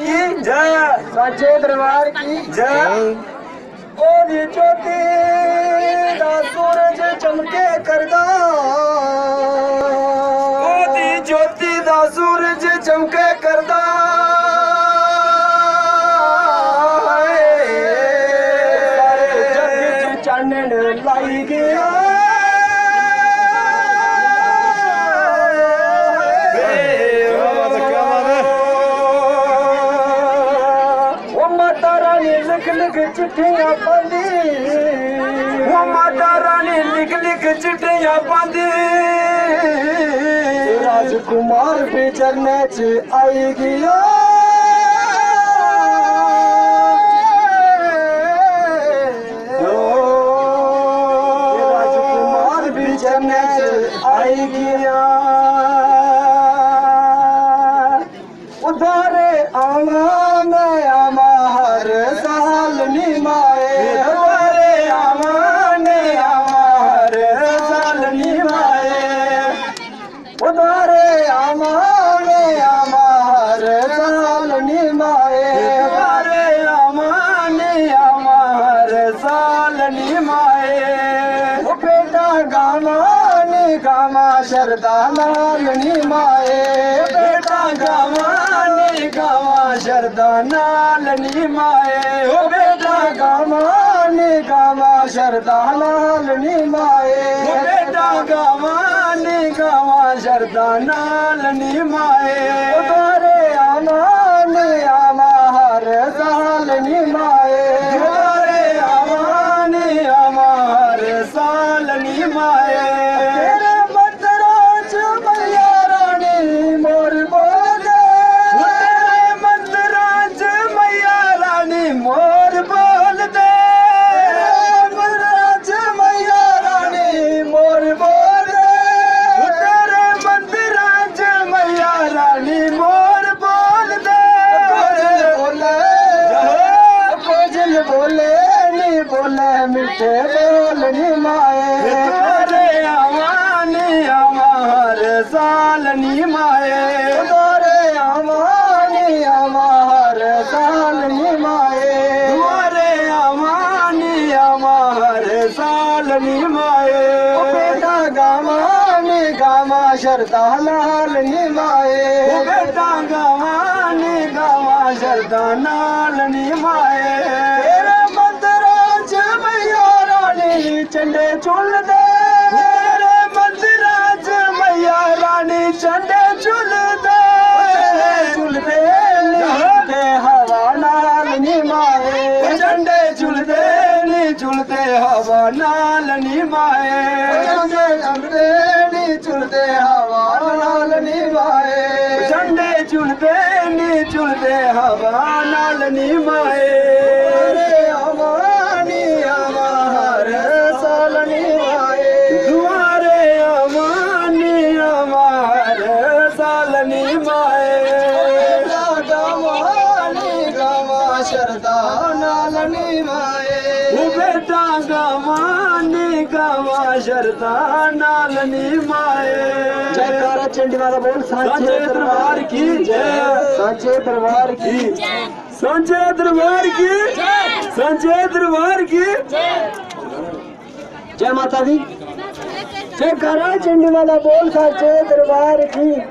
की जय। साचे दरबार की जय। ओदी ज्योति दा सूरज चमके करदा। लिख लिख चिट्ठियाँ पांदी। वो माता रानी लिख लिख चिट्ठियाँ पांदी। राजकुमार भी चरने च आई गया। राजकुमार भी चरने च आई रे आमार साली माए हरे आमार साल निमाए उहारे अमान अमार साल निमाए माए वारे आमाने अमार साल निमाए बेटा गामान गामा शरदा लाल निमाए बेटा गामा गामा शरदा लाल निमाए ओ बेटा गामाने गामा शरदा लाल निमाए ओ बेटा गावाने गावा शरदा नाल निमाए उधारे आमाने आमा हर साल निमाए उधारे आमाने आमा हर साल निमाए तेरे मिठे बोल नी माए तोरे आवानी आमार साल नी माए तोरे आवानी आमार साल नी माए तोरे आवानी आमार साल नी माए ओ बेटा गावानी गावा शरदा लाल नी माए बेटा गावानी गावा शरदा लाल नी झूले मंदर मैया रानी चंडे झूलदू। ते हवा नाली माए। झंडे झूलदी झूलदे हवा नाली माए। झमदे नी झूले हवा लाली माए। झंडे झूलदे नी झूले हवा नाली माए। साल नी माए गवानी गवा शरदा नाल नी माए बेटा गवानी गवा शरदा नाल नी माए जयकारा चंडी वाला बोल साचे दरबार की जय साचे दरबार की सांचे दरबार की सांचे दरबार की जय माता दी। जयकारा चंडी वाला बोल साचे दरबार की।